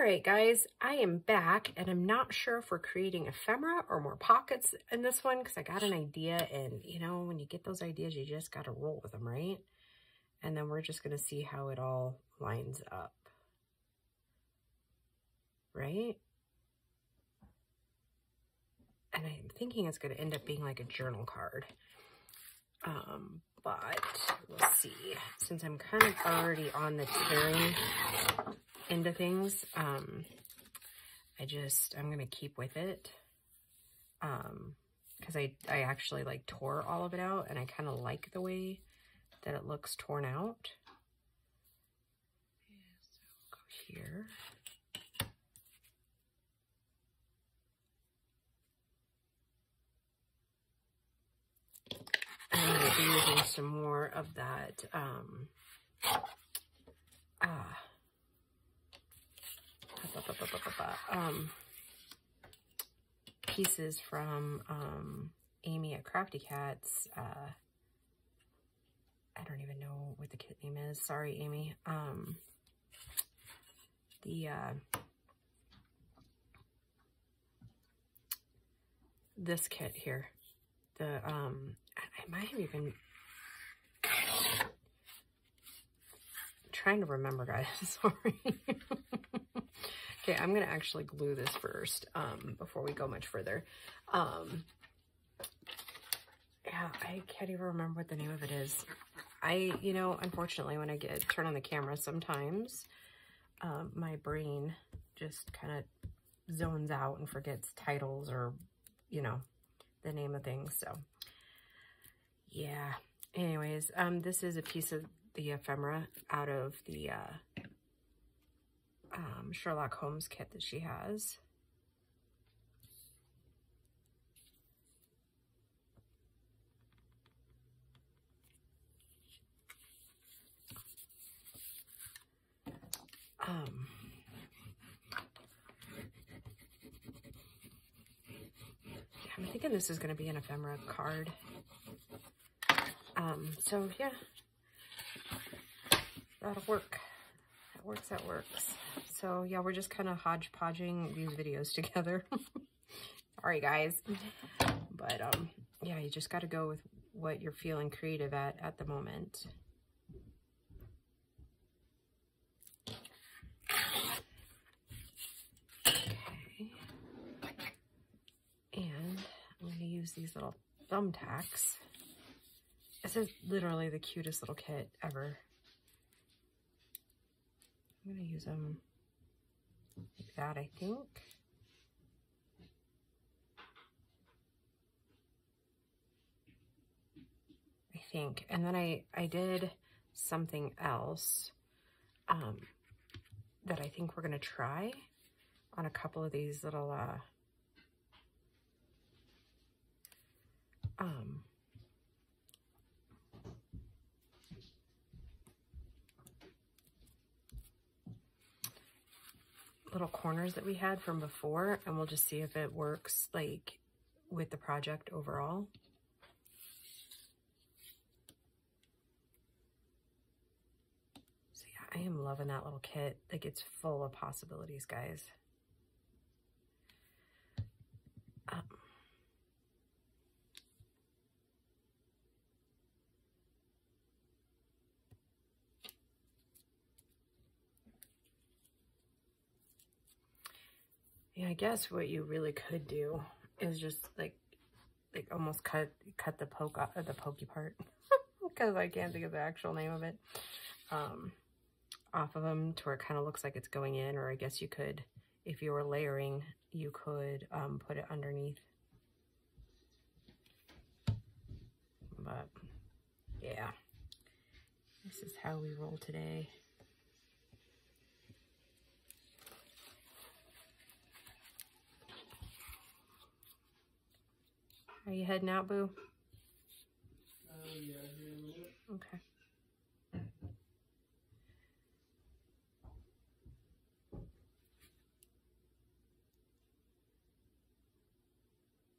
right, guys, I am back and I'm not sure if we're creating ephemera or more pockets in this one because I got an idea and, you know, when you get those ideas, you just got to roll with them, right? And then we're just going to see how it all lines up, right? And I'm thinking it's going to end up being like a journal card. Um, but we'll see. Since I'm kind of already on the tearing into things, um, I just, I'm going to keep with it. Um, because I, I actually like tore all of it out and I kind of like the way that it looks torn out. So go here. I'm going to be using some more of that, um, ah, um, pieces from, um, Amy at Crafty Cats, uh, I don't even know what the kit name is. Sorry, Amy. Um, the, uh, this kit here, the, um, I might have even, trying to remember, guys, sorry. okay, I'm going to actually glue this first, um, before we go much further. Um, yeah, I can't even remember what the name of it is. I, you know, unfortunately, when I get turn on the camera, sometimes um, my brain just kind of zones out and forgets titles or, you know, the name of things. So, yeah. Anyways, um, this is a piece of the ephemera out of the uh, um, Sherlock Holmes kit that she has. Um, I'm thinking this is going to be an ephemera card. Um, so yeah, that'll work. That works, that works. So yeah, we're just kind of hodgepodging these videos together. Sorry guys. But um, yeah, you just got to go with what you're feeling creative at at the moment. Okay. And I'm going to use these little thumbtacks. This is literally the cutest little kit ever. I'm going to use them like that, I think. I think. And then I, I did something else um, that I think we're going to try on a couple of these little uh, um, little corners that we had from before and we'll just see if it works like with the project overall. So yeah, I am loving that little kit. Like it's full of possibilities, guys. Yeah, I guess what you really could do is just like, like almost cut cut the poke off the pokey part because I can't think of the actual name of it. Um, off of them to where it kind of looks like it's going in, or I guess you could, if you were layering, you could um, put it underneath. But yeah, this is how we roll today. Are you heading out, Boo? Uh, yeah, Okay.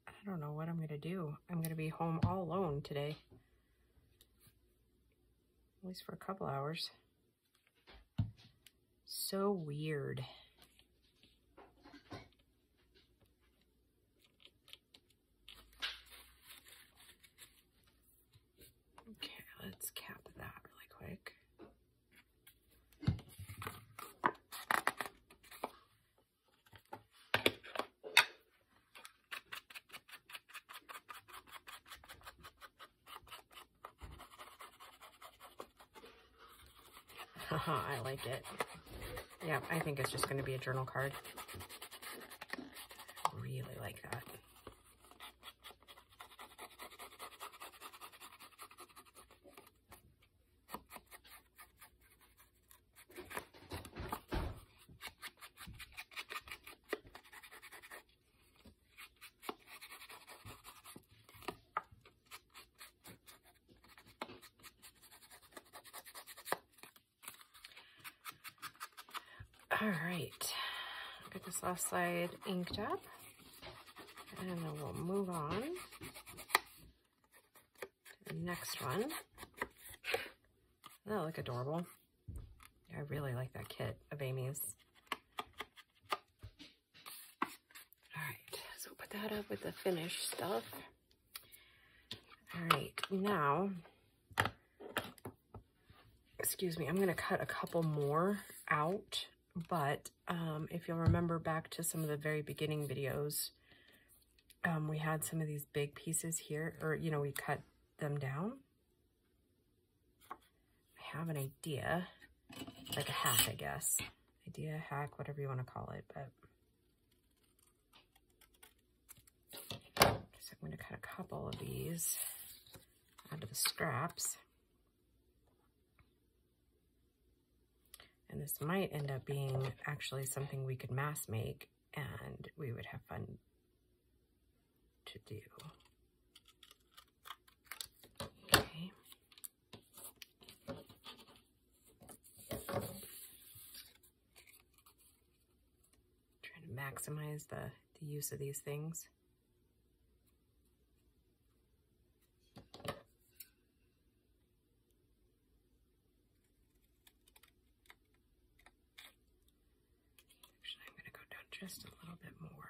I don't know what I'm going to do. I'm going to be home all alone today. At least for a couple hours. So weird. Uh-huh, I like it. Yeah, I think it's just going to be a journal card. Really like that. All right, last slide inked up. And then we'll move on to the next one. That look adorable. I really like that kit of Amy's. All right, so put that up with the finished stuff. All right, now, excuse me, I'm gonna cut a couple more out but um, if you'll remember back to some of the very beginning videos, um, we had some of these big pieces here, or, you know, we cut them down. I have an idea, like a hack, I guess. Idea, hack, whatever you want to call it, but. So I'm going to cut a couple of these out of the scraps. And this might end up being actually something we could mass make and we would have fun to do. Okay. Trying to maximize the, the use of these things. Actually, I'm going to go down just a little bit more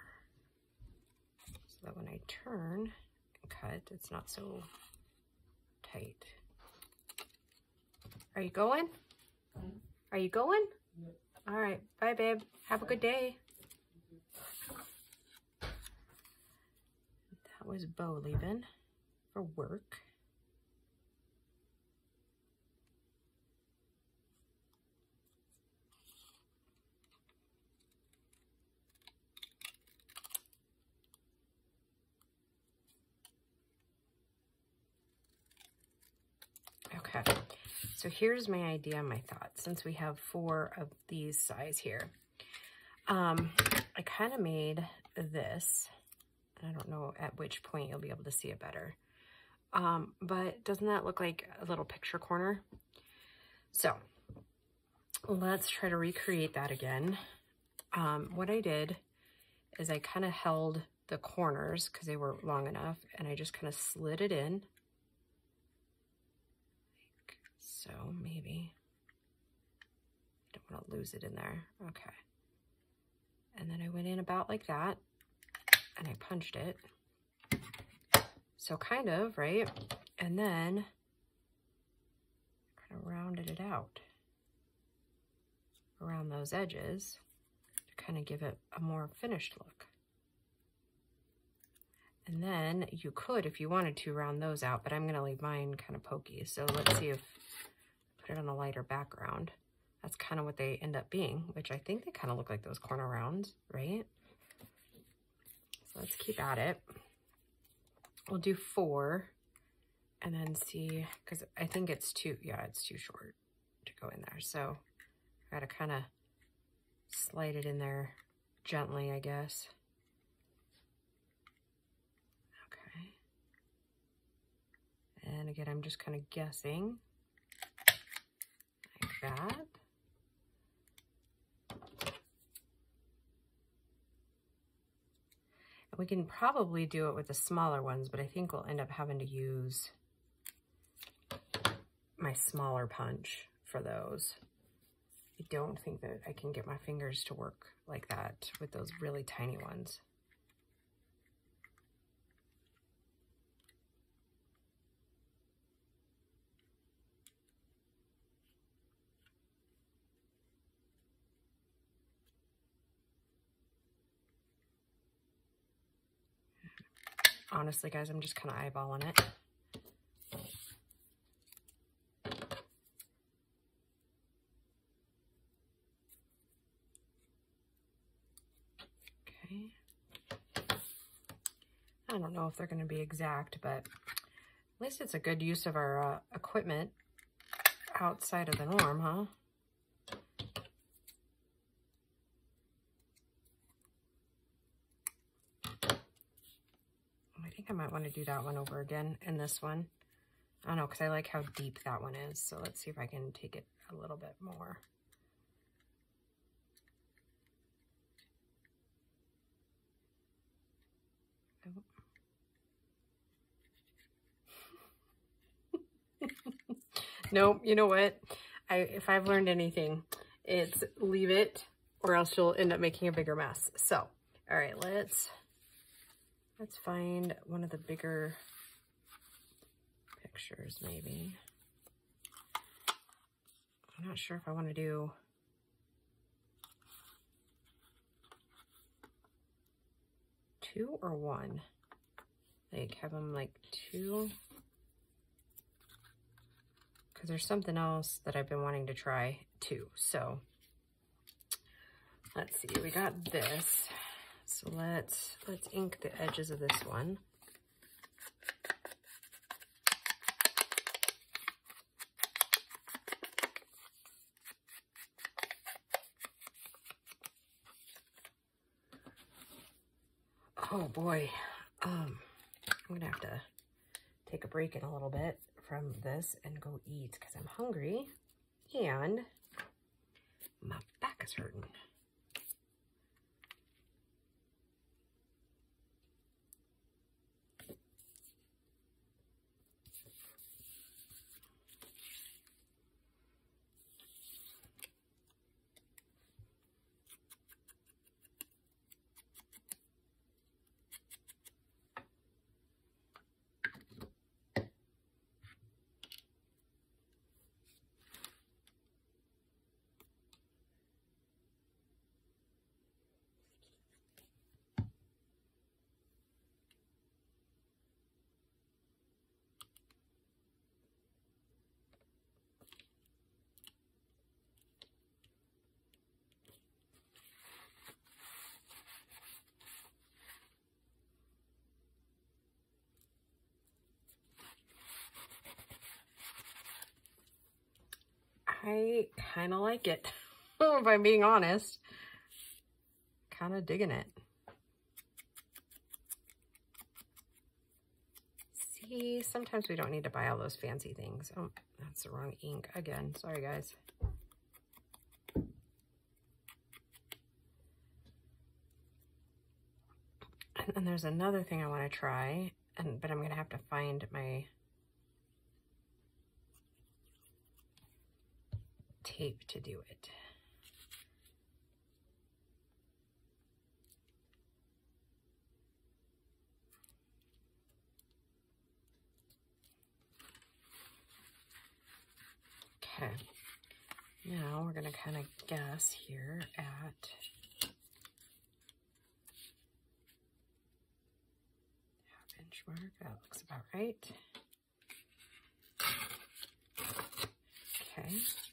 so that when I turn and cut, it's not so tight. Are you going? Mm-hmm. Are you going? All right. Bye, babe. Have a good day. That was Bo leaving for work. Okay, so here's my idea, my thoughts, since we have four of these size here. Um, I kind of made this. And I don't know at which point you'll be able to see it better. Um, but doesn't that look like a little picture corner? So let's try to recreate that again. Um, what I did is I kind of held the corners because they were long enough and I just kind of slid it in. Like so, maybe. I don't want to lose it in there. Okay. And then I went in about like that and I punched it. So kind of, right? And then kind of rounded it out around those edges to kind of give it a more finished look. And then you could, if you wanted to, round those out, but I'm going to leave mine kind of pokey. So let's see if it on a lighter background. That's kind of what they end up being, which I think they kind of look like those corner rounds, right? So let's keep at it. We'll do four and then see, because I think it's too, yeah, it's too short to go in there. So I gotta kind of slide it in there gently, I guess. Okay. And again, I'm just kind of guessing that. We can probably do it with the smaller ones, but I think we'll end up having to use my smaller punch for those. I don't think that I can get my fingers to work like that with those really tiny ones. honestly, guys, I'm just kind of eyeballing it. Okay. I don't know if they're going to be exact, but at least it's a good use of our uh, equipment outside of the norm, huh? Think I might want to do that one over again in this one. I don't know, because I like how deep that one is. So let's see if I can take it a little bit more. nope, you know what? I If I've learned anything, it's leave it or else you'll end up making a bigger mess. So, all right, let's, let's find one of the bigger pictures maybe. I'm not sure if I want to do two or one. Like have them like two. Because there's something else that I've been wanting to try too. So let's see, we got this. So let's let's ink the edges of this one. Oh boy, um, I'm gonna have to take a break in a little bit from this and go eat because I'm hungry and my back is hurting. I kind of like it, if I'm being honest. Kind of digging it. See, sometimes we don't need to buy all those fancy things. Oh, that's the wrong ink again. Sorry, guys. And then there's another thing I want to try, and but I'm going to have to find my tape to do it. Okay, now we're going to kind of guess here at half inch mark. That looks about right. Okay.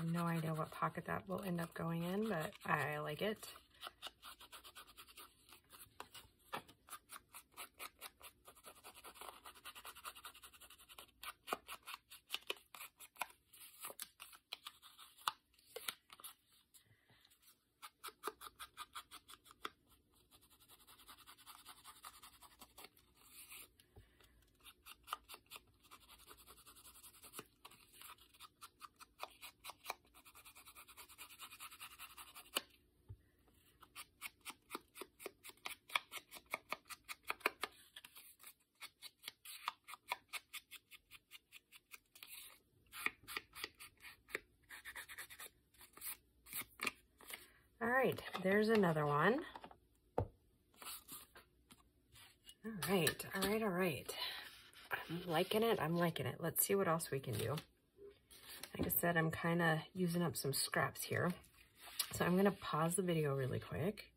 Have no idea what pocket that will end up going in, but I like it. All right, there's another one. All right, all right, all right. I'm liking it, I'm liking it. Let's see what else we can do. Like I said, I'm kind of using up some scraps here. So I'm gonna pause the video really quick.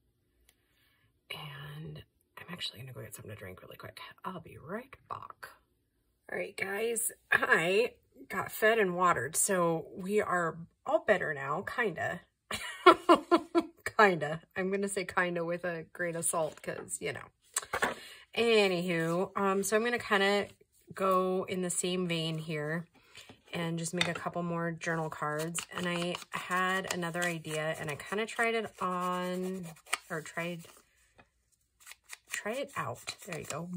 And I'm actually gonna go get something to drink really quick. I'll be right back. All right, guys, I got fed and watered. So we are all better now, kinda. kinda. I'm to say kinda with a grain of salt because, you know. Anywho, um, so I'm going to kind of go in the same vein here and just make a couple more journal cards. And I had another idea and I kind of tried it on, or tried, try it out. There you go.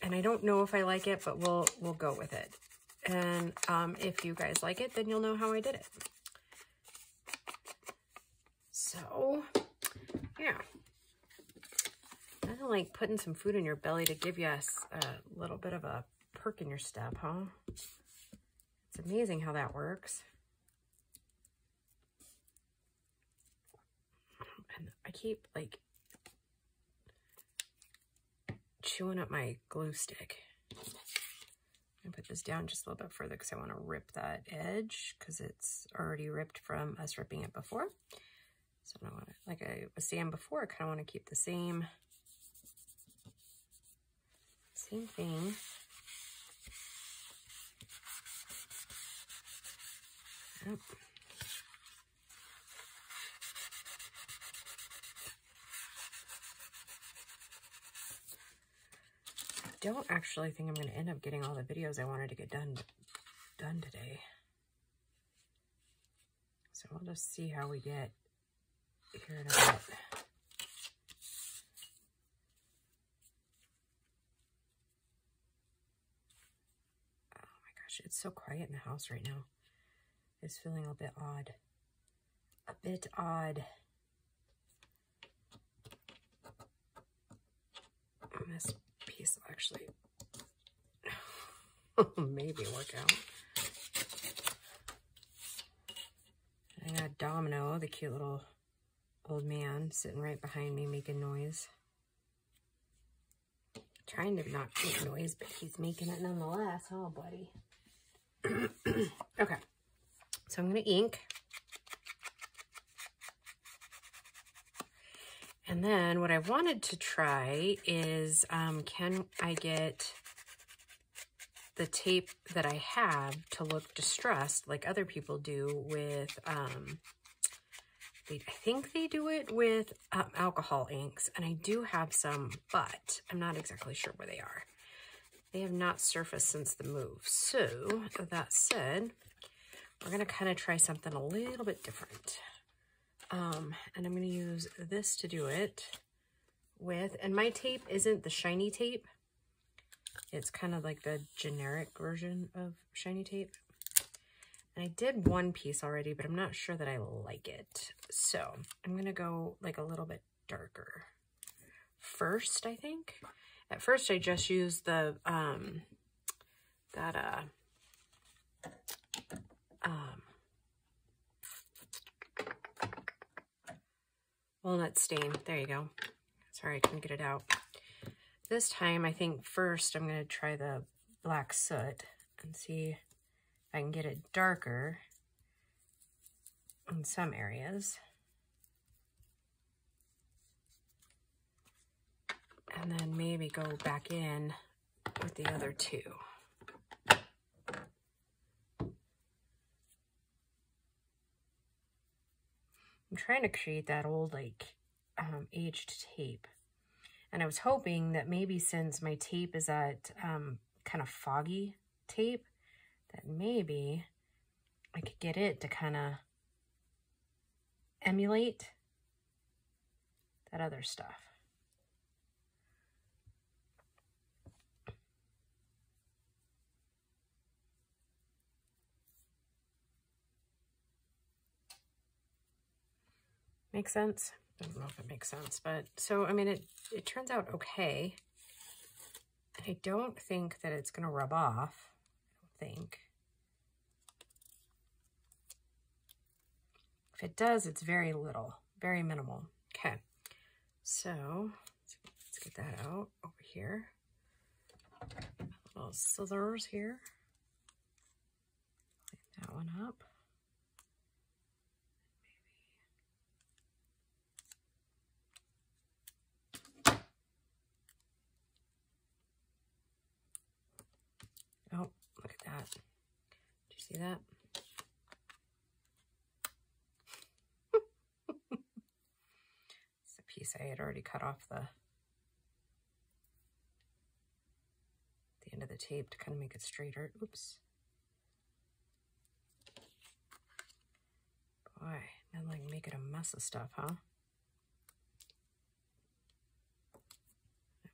And I don't know if I like it, but we'll, we'll go with it. And um, if you guys like it, then you'll know how I did it. So, yeah. Nothing like putting some food in your belly to give you a, a little bit of a perk in your step, huh? It's amazing how that works. And I keep like chewing up my glue stick. I put this down just a little bit further because I want to rip that edge because it's already ripped from us ripping it before. So I want to, like I was saying before, I kind of want to keep the same, same thing. Yep. I don't actually think I'm going to end up getting all the videos I wanted to get done done today. So we'll just see how we get a. Oh my gosh, it's so quiet in the house right now. It's feeling a bit odd. A bit odd. And this piece will actually maybe work out. I got Domino, the cute little old man sitting right behind me making noise. Trying to not make noise, but he's making it nonetheless. Oh, buddy. okay. So I'm going to ink. And then what I wanted to try is, um, can I get the tape that I have to look distressed like other people do with um, I think they do it with um, alcohol inks, and I do have some, but I'm not exactly sure where they are. They have not surfaced since the move. So, that said, we're going to kind of try something a little bit different. Um, and I'm going to use this to do it with, and my tape isn't the shiny tape. It's kind of like the generic version of shiny tape. And I did one piece already, but I'm not sure that I like it. So I'm going to go like a little bit darker first, I think. At first, I just used the, um, that, uh, um, walnut stain. There you go. Sorry, I couldn't get it out. This time, I think first I'm going to try the black soot and see I can get it darker in some areas. And then maybe go back in with the other two. I'm trying to create that old, like, um, aged tape. And I was hoping that maybe since my tape is that um, kind of foggy tape, that maybe I could get it to kind of emulate that other stuff. Makes sense? I don't know if it makes sense, but so, I mean, it, it turns out okay. I don't think that it's going to rub off think. If it does, it's very little, very minimal. Okay, so let's get that out over here. Little scissors here. Clean that one up. That. Do you see that? it's a piece I had already cut off the the end of the tape to kind of make it straighter. Oops. Boy, now like making a mess of stuff, huh? I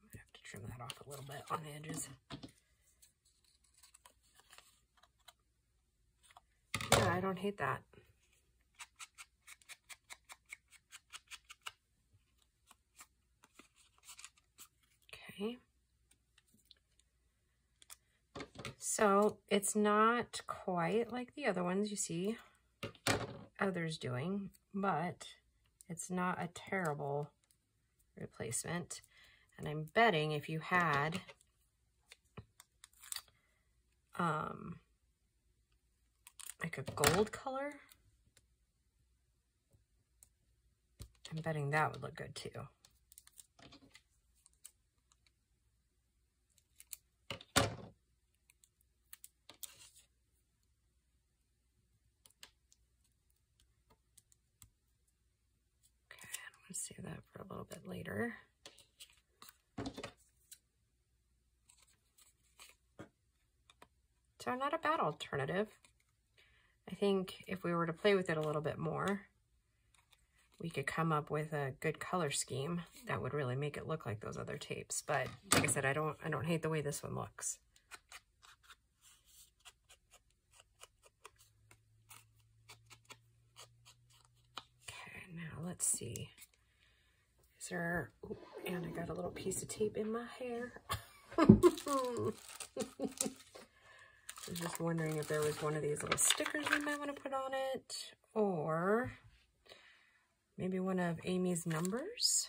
might have to trim that off a little bit on the edges. Yeah, I don't hate that. Okay. So it's not quite like the other ones you see others doing, but it's not a terrible replacement. And I'm betting if you had um, like a gold color, I'm betting that would look good too. save that for a little bit later. So not a bad alternative. I think if we were to play with it a little bit more, we could come up with a good color scheme that would really make it look like those other tapes. But like I said, I don't I don't hate the way this one looks. Okay, now let's see Is there, and I got a little piece of tape in my hair. I was just wondering if there was one of these little stickers we might want to put on it, or maybe one of Amy's numbers.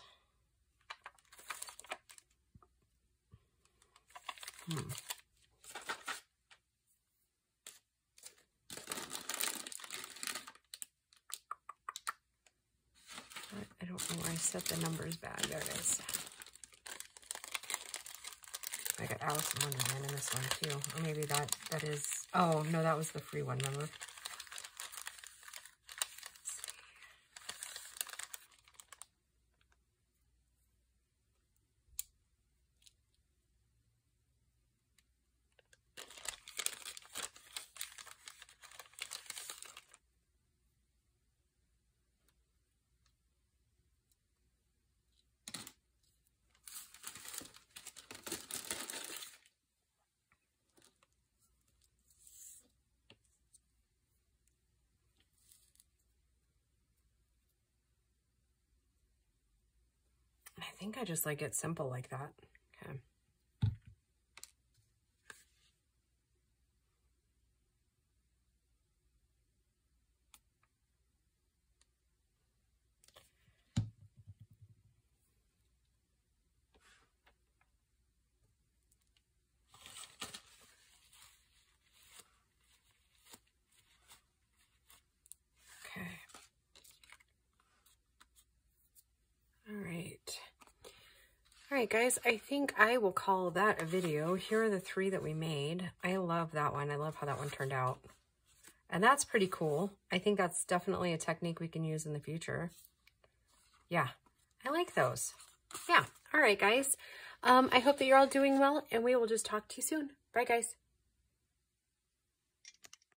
Hmm. I don't know where I set the numbers back. There it is. I got Alice in Wonderland in this one too. Or maybe that, that is, oh no, that was the free one, remember? I think I just like it simple like that. Okay. Right, guys, I think I will call that a video. Here are the three that we made. I love that one. I love how that one turned out. And that's pretty cool. I think that's definitely a technique we can use in the future. Yeah, I like those. Yeah, all right, guys. Um, I hope that you're all doing well, and we will just talk to you soon. Bye, guys.